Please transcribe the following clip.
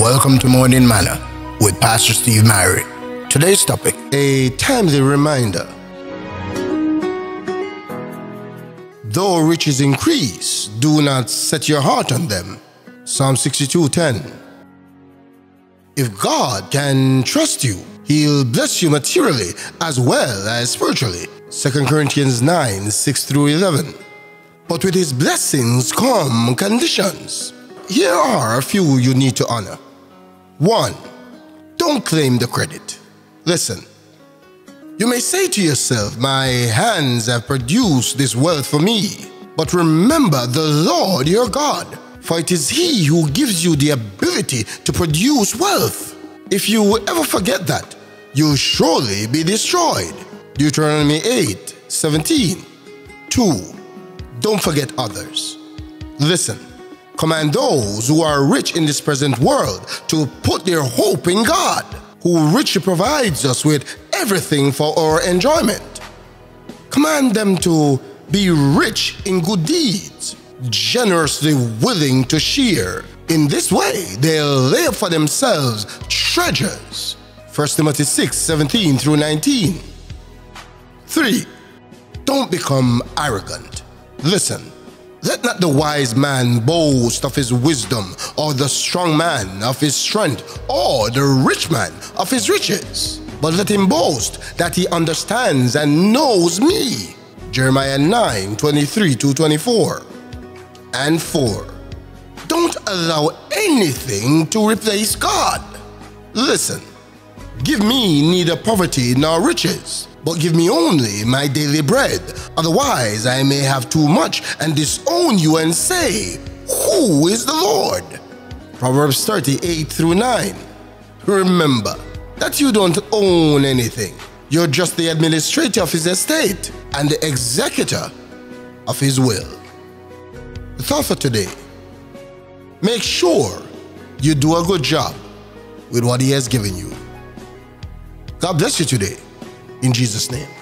Welcome to Morning Manna with Pastor Steve Myrie. Today's topic A timely reminder. Though riches increase, do not set your heart on them. Psalm 62:10. If God can trust you, He'll bless you materially as well as spiritually. 2 Corinthians 9 6 through 11. But with His blessings come conditions. Here are a few you need to honor. 1. Don't claim the credit. Listen. You may say to yourself, My hands have produced this wealth for me. But remember the Lord your God, for it is He who gives you the ability to produce wealth. If you ever forget that, you'll surely be destroyed. Deuteronomy 8 17. 2. Don't forget others. Listen. Command those who are rich in this present world to put their hope in God, who richly provides us with everything for our enjoyment. Command them to be rich in good deeds, generously willing to share. In this way, they'll lay up for themselves treasures. 1 Timothy 6 17 through 19. 3. Don't become arrogant. Listen. Let not the wise man boast of his wisdom, or the strong man of his strength, or the rich man of his riches. But let him boast that he understands and knows me. Jeremiah 9 23 to 24. And 4. Don't allow anything to replace God. Listen, give me neither poverty nor riches but give me only my daily bread. Otherwise, I may have too much and disown you and say, Who is the Lord? Proverbs 38 through 9. Remember that you don't own anything. You're just the administrator of his estate and the executor of his will. The thought for today make sure you do a good job with what he has given you. God bless you today in Jesus' name.